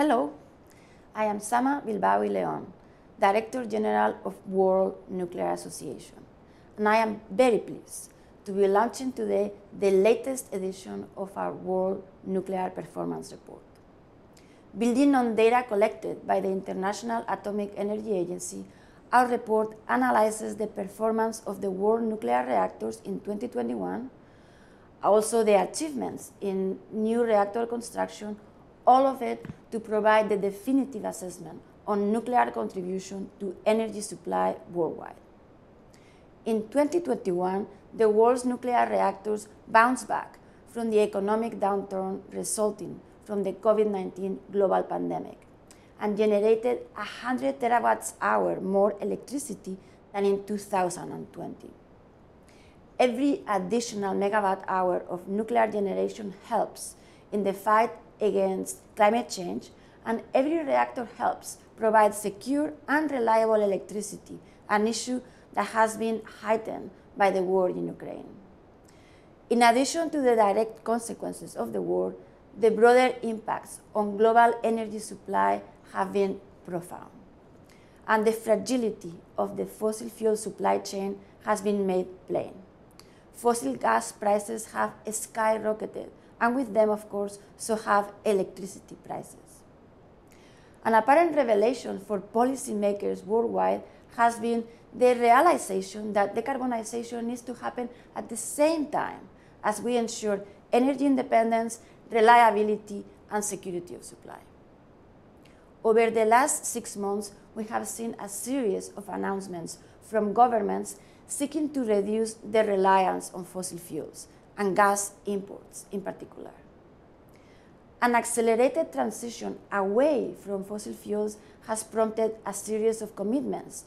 Hello, I am Sama Bilbao Leon, Director General of World Nuclear Association, and I am very pleased to be launching today the latest edition of our World Nuclear Performance Report. Building on data collected by the International Atomic Energy Agency, our report analyzes the performance of the world nuclear reactors in 2021, also the achievements in new reactor construction, all of it to provide the definitive assessment on nuclear contribution to energy supply worldwide. In 2021, the world's nuclear reactors bounced back from the economic downturn resulting from the COVID-19 global pandemic and generated 100 terawatts hour more electricity than in 2020. Every additional megawatt hour of nuclear generation helps in the fight against climate change, and every reactor helps provide secure and reliable electricity, an issue that has been heightened by the war in Ukraine. In addition to the direct consequences of the war, the broader impacts on global energy supply have been profound. And the fragility of the fossil fuel supply chain has been made plain. Fossil gas prices have skyrocketed, and with them, of course, so have electricity prices. An apparent revelation for policymakers worldwide has been the realization that decarbonization needs to happen at the same time as we ensure energy independence, reliability, and security of supply. Over the last six months, we have seen a series of announcements from governments seeking to reduce their reliance on fossil fuels and gas imports in particular. An accelerated transition away from fossil fuels has prompted a series of commitments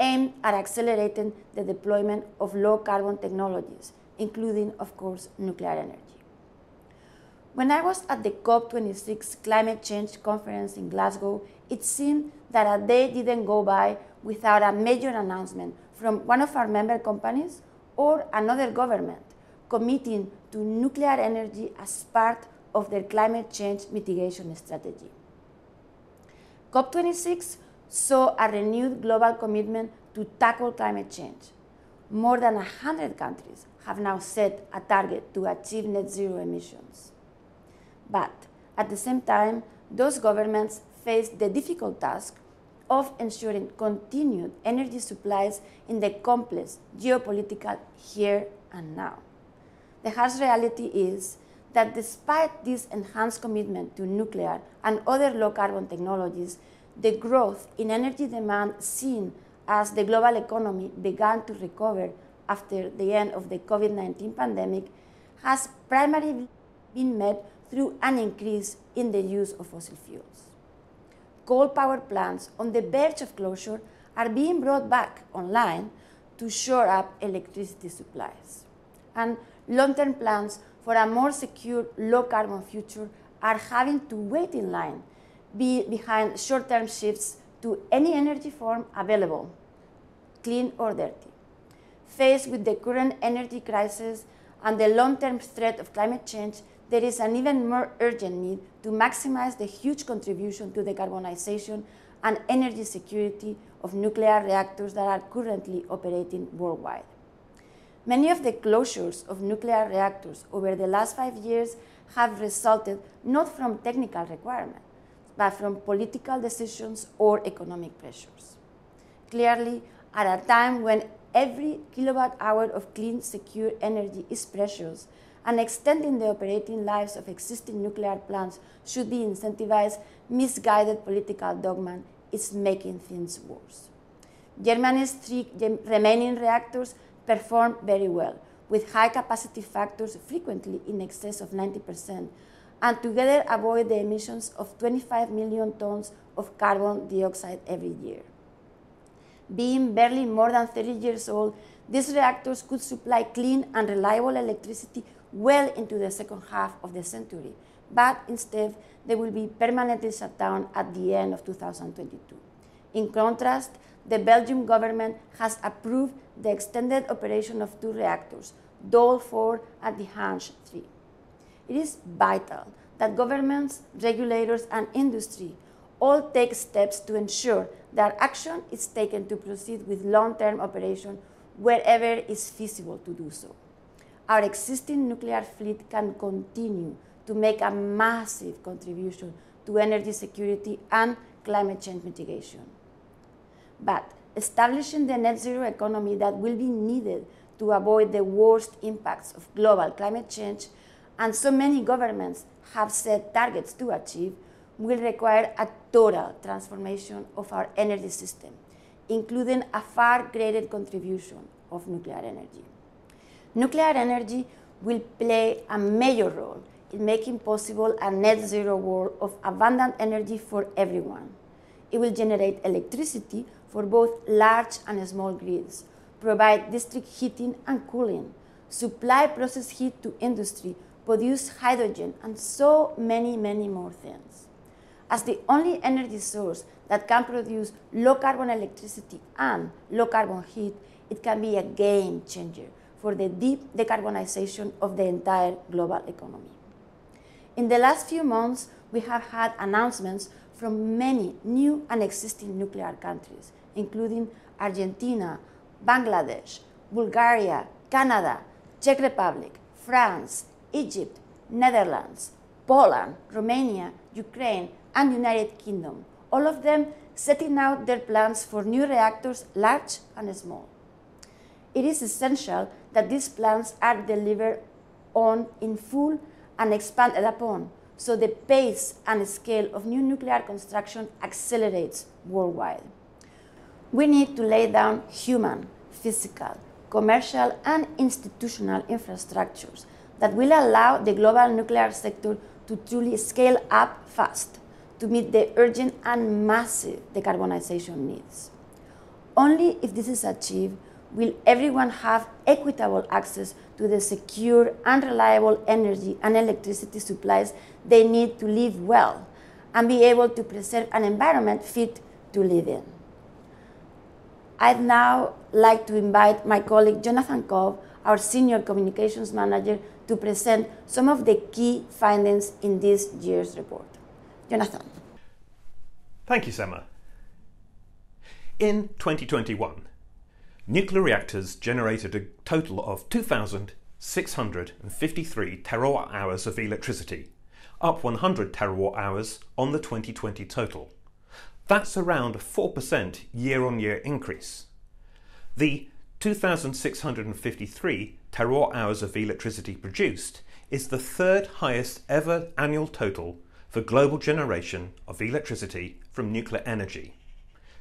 aimed at accelerating the deployment of low carbon technologies, including, of course, nuclear energy. When I was at the COP26 climate change conference in Glasgow, it seemed that a day didn't go by without a major announcement from one of our member companies or another government committing to nuclear energy as part of their climate change mitigation strategy. COP26 saw a renewed global commitment to tackle climate change. More than 100 countries have now set a target to achieve net zero emissions. But at the same time, those governments face the difficult task of ensuring continued energy supplies in the complex geopolitical here and now. The harsh reality is that despite this enhanced commitment to nuclear and other low carbon technologies, the growth in energy demand seen as the global economy began to recover after the end of the COVID 19 pandemic has primarily been met through an increase in the use of fossil fuels. Coal power plants on the verge of closure are being brought back online to shore up electricity supplies. And long term plans for a more secure, low carbon future are having to wait in line be behind short term shifts to any energy form available, clean or dirty. Faced with the current energy crisis and the long term threat of climate change, there is an even more urgent need to maximize the huge contribution to decarbonization and energy security of nuclear reactors that are currently operating worldwide. Many of the closures of nuclear reactors over the last five years have resulted not from technical requirements, but from political decisions or economic pressures. Clearly, at a time when every kilowatt hour of clean, secure energy is precious, and extending the operating lives of existing nuclear plants should be incentivized, misguided political dogma is making things worse. Germany's three remaining reactors perform very well, with high capacity factors frequently in excess of 90%, and together avoid the emissions of 25 million tons of carbon dioxide every year. Being barely more than 30 years old, these reactors could supply clean and reliable electricity well into the second half of the century, but instead they will be permanently shut down at the end of 2022. In contrast, the Belgian government has approved the extended operation of two reactors, Doel 4 and Tihange 3. It is vital that governments, regulators, and industry all take steps to ensure that action is taken to proceed with long-term operation wherever it is feasible to do so. Our existing nuclear fleet can continue to make a massive contribution to energy security and climate change mitigation. But establishing the net zero economy that will be needed to avoid the worst impacts of global climate change, and so many governments have set targets to achieve, will require a total transformation of our energy system, including a far greater contribution of nuclear energy. Nuclear energy will play a major role in making possible a net zero world of abundant energy for everyone. It will generate electricity for both large and small grids, provide district heating and cooling, supply process heat to industry, produce hydrogen, and so many, many more things. As the only energy source that can produce low carbon electricity and low carbon heat, it can be a game changer for the deep decarbonization of the entire global economy. In the last few months, we have had announcements from many new and existing nuclear countries, including Argentina, Bangladesh, Bulgaria, Canada, Czech Republic, France, Egypt, Netherlands, Poland, Romania, Ukraine, and United Kingdom, all of them setting out their plans for new reactors, large and small. It is essential that these plans are delivered on in full and expanded upon, so the pace and scale of new nuclear construction accelerates worldwide. We need to lay down human, physical, commercial, and institutional infrastructures that will allow the global nuclear sector to truly scale up fast to meet the urgent and massive decarbonization needs. Only if this is achieved will everyone have equitable access to the secure and reliable energy and electricity supplies they need to live well and be able to preserve an environment fit to live in. I'd now like to invite my colleague Jonathan Cobb, our Senior Communications Manager, to present some of the key findings in this year's report. Jonathan. Thank you, Sama. In 2021, nuclear reactors generated a total of 2,653 terawatt hours of electricity, up 100 terawatt hours on the 2020 total. That's around a 4% year on year increase. The 2,653 terawatt hours of electricity produced is the third highest ever annual total for global generation of electricity from nuclear energy,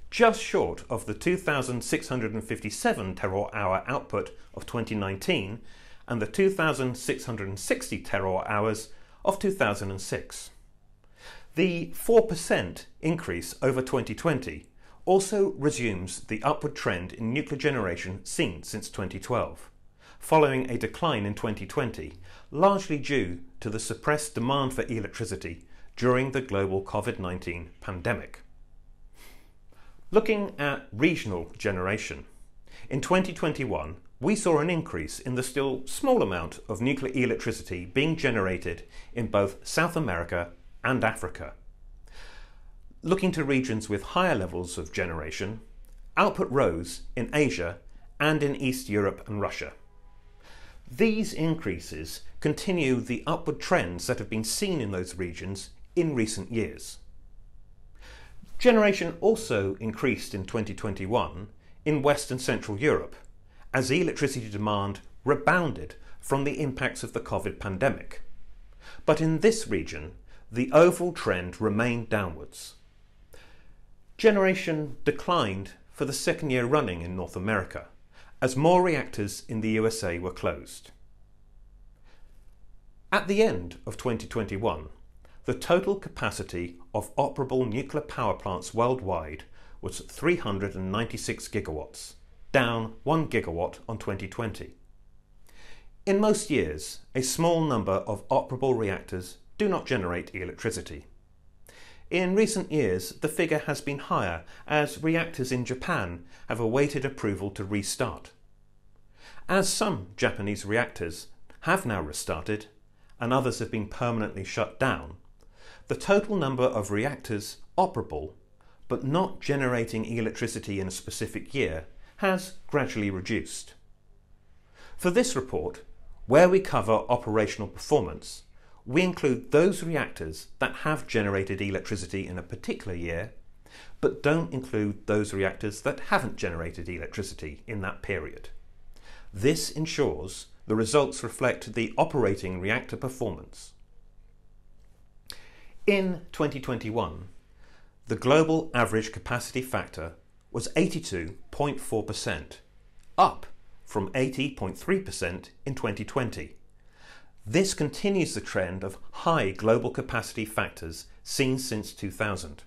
just short of the 2,657 terawatt hour output of 2019 and the 2,660 terawatt hours of 2006. The 4% increase over 2020 also resumes the upward trend in nuclear generation seen since 2012, following a decline in 2020, largely due to the suppressed demand for electricity during the global COVID 19 pandemic. Looking at regional generation, in 2021, we saw an increase in the still small amount of nuclear electricity being generated in both South America and Africa. Looking to regions with higher levels of generation, output rose in Asia and in East Europe and Russia. These increases continue the upward trends that have been seen in those regions in recent years. Generation also increased in 2021 in West and Central Europe as electricity demand rebounded from the impacts of the COVID pandemic. But in this region, the overall trend remained downwards. Generation declined for the second year running in North America as more reactors in the USA were closed. At the end of 2021, the total capacity of operable nuclear power plants worldwide was 396 gigawatts, down 1 gigawatt on 2020. In most years, a small number of operable reactors do not generate electricity. In recent years, the figure has been higher as reactors in Japan have awaited approval to restart. As some Japanese reactors have now restarted, and others have been permanently shut down, the total number of reactors operable but not generating electricity in a specific year has gradually reduced. For this report, where we cover operational performance, we include those reactors that have generated electricity in a particular year, but don't include those reactors that haven't generated electricity in that period. This ensures the results reflect the operating reactor performance. In 2021, the global average capacity factor was 82.4%, up from 80.3% in 2020. This continues the trend of high global capacity factors seen since 2000.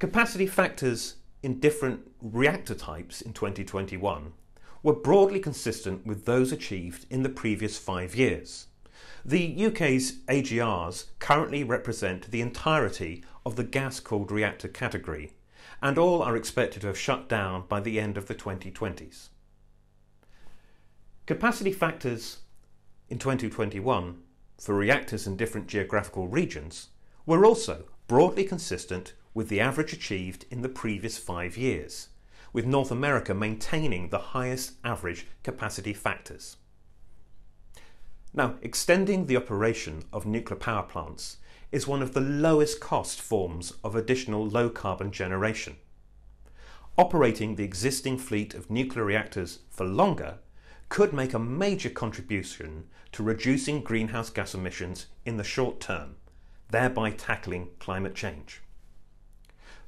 Capacity factors in different reactor types in 2021 were broadly consistent with those achieved in the previous five years. The UK's AGRs currently represent the entirety of the gas cooled reactor category, and all are expected to have shut down by the end of the 2020s. Capacity factors in 2021 for reactors in different geographical regions were also broadly consistent with the average achieved in the previous five years, with North America maintaining the highest average capacity factors. Now, extending the operation of nuclear power plants is one of the lowest cost forms of additional low carbon generation. Operating the existing fleet of nuclear reactors for longer could make a major contribution to reducing greenhouse gas emissions in the short term, thereby tackling climate change.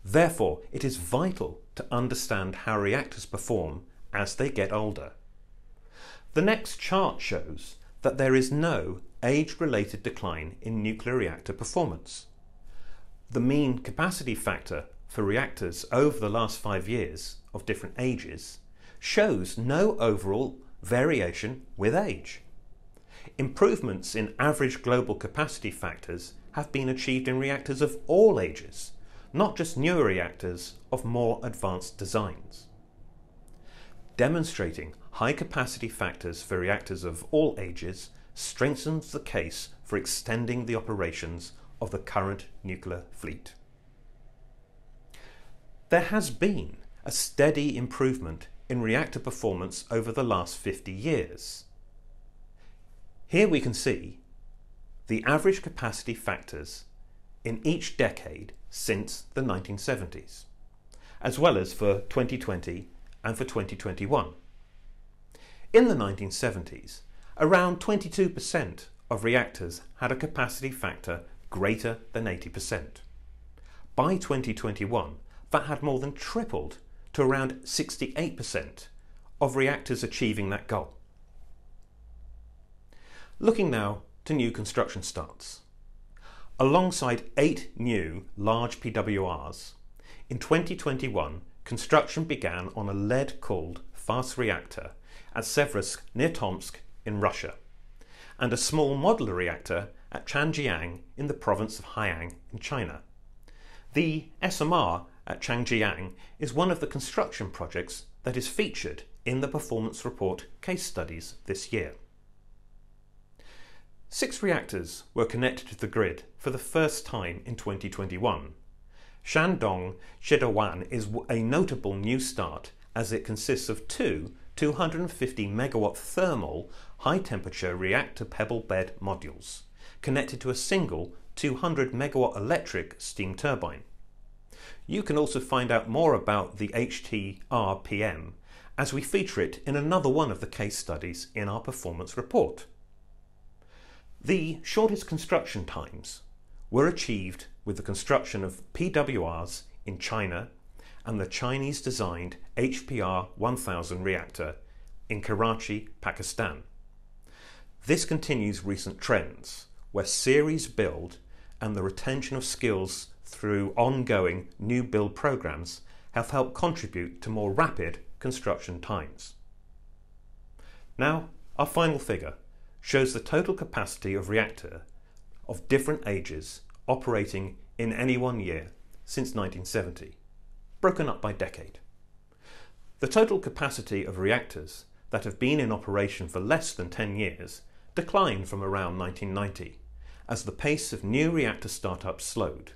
Therefore, it is vital to understand how reactors perform as they get older. The next chart shows that there is no age-related decline in nuclear reactor performance. The mean capacity factor for reactors over the last five years of different ages shows no overall variation with age. Improvements in average global capacity factors have been achieved in reactors of all ages, not just newer reactors of more advanced designs. Demonstrating high capacity factors for reactors of all ages strengthens the case for extending the operations of the current nuclear fleet. There has been a steady improvement in reactor performance over the last 50 years. Here we can see the average capacity factors in each decade since the 1970s, as well as for 2020 and for 2021. In the 1970s, around 22% of reactors had a capacity factor greater than 80%. By 2021, that had more than tripled to around 68% of reactors achieving that goal. Looking now to new construction starts. Alongside eight new large PWRs, in 2021 construction began on a lead cooled fast reactor at Seversk near Tomsk in Russia, and a small modular reactor at Changjiang in the province of Hainan in China. The SMR at Changjiang is one of the construction projects that is featured in the performance report case studies this year. Six reactors were connected to the grid for the first time in 2021. Shandong Shidaowan is a notable new start as it consists of two 250 megawatt thermal high temperature reactor pebble bed modules connected to a single 200 megawatt electric steam turbine. You can also find out more about the HTRPM as we feature it in another one of the case studies in our performance report. The shortest construction times were achieved with the construction of PWRs in China and the Chinese designed HPR 1000 reactor in Karachi, Pakistan. This continues recent trends where series build and the retention of skills through ongoing new build programs have helped contribute to more rapid construction times. Now, our final figure shows the total capacity of reactor of different ages operating in any one year since 1970 broken up by decade. The total capacity of reactors that have been in operation for less than 10 years declined from around 1990 as the pace of new reactor startups slowed.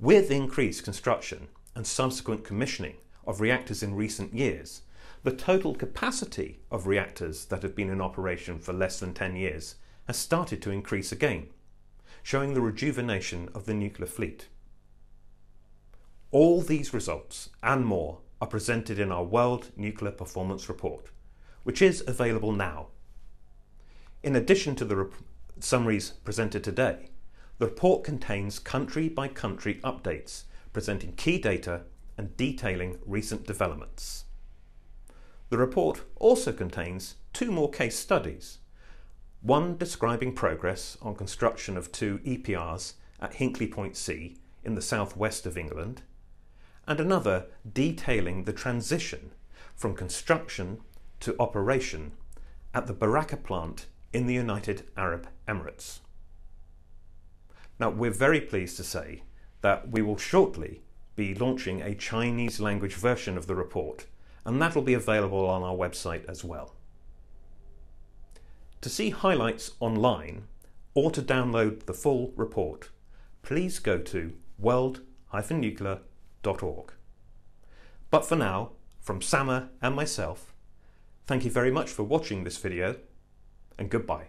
With increased construction and subsequent commissioning of reactors in recent years, the total capacity of reactors that have been in operation for less than 10 years has started to increase again, showing the rejuvenation of the nuclear fleet. All these results and more are presented in our World Nuclear Performance Report, which is available now. In addition to the summaries presented today, the report contains country by country updates presenting key data and detailing recent developments. The report also contains two more case studies one describing progress on construction of two EPRs at Hinkley Point C in the southwest of England, and another detailing the transition from construction to operation at the Barakah plant in the United Arab Emirates. Now, we're very pleased to say that we will shortly be launching a Chinese language version of the report, and that will be available on our website as well. To see highlights online or to download the full report, please go to world-nuclear.org. But for now, from Sama and myself, thank you very much for watching this video and goodbye.